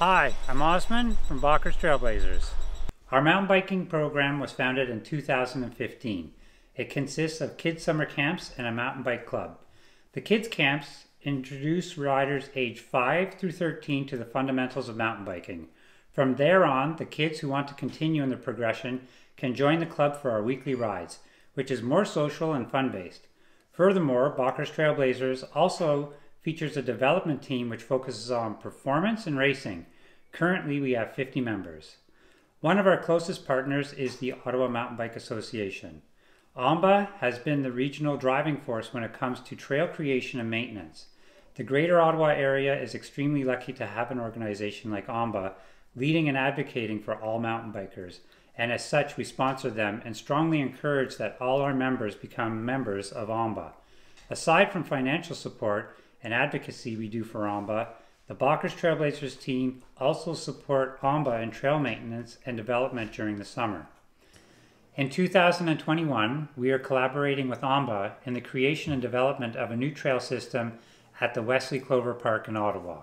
Hi, I'm Osman from Bakkers Trailblazers. Our mountain biking program was founded in 2015. It consists of kids' summer camps and a mountain bike club. The kids' camps introduce riders age 5 through 13 to the fundamentals of mountain biking. From there on, the kids who want to continue in the progression can join the club for our weekly rides, which is more social and fun based. Furthermore, Bakkers Trailblazers also features a development team which focuses on performance and racing. Currently, we have 50 members. One of our closest partners is the Ottawa Mountain Bike Association. OMBA has been the regional driving force when it comes to trail creation and maintenance. The Greater Ottawa area is extremely lucky to have an organization like OMBA leading and advocating for all mountain bikers, and as such, we sponsor them and strongly encourage that all our members become members of OMBA. Aside from financial support, and advocacy we do for OMBA, the Bakkers Trailblazers team also support OMBA in trail maintenance and development during the summer. In 2021, we are collaborating with OMBA in the creation and development of a new trail system at the Wesley Clover Park in Ottawa.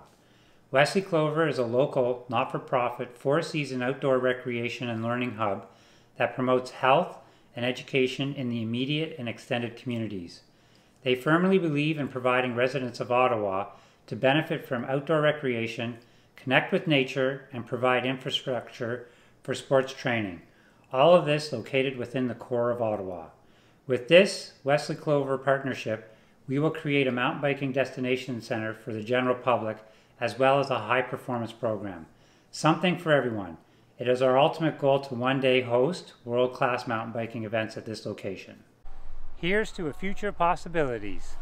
Wesley Clover is a local, not-for-profit, four-season outdoor recreation and learning hub that promotes health and education in the immediate and extended communities. They firmly believe in providing residents of Ottawa to benefit from outdoor recreation, connect with nature, and provide infrastructure for sports training. All of this located within the core of Ottawa. With this Wesley Clover partnership, we will create a mountain biking destination center for the general public as well as a high performance program. Something for everyone. It is our ultimate goal to one day host world class mountain biking events at this location. Here's to a future possibilities.